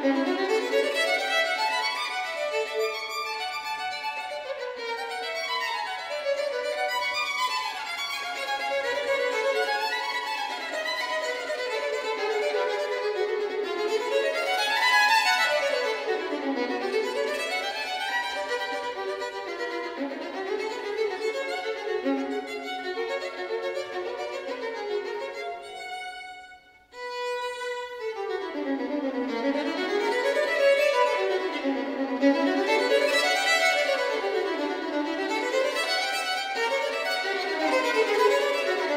Música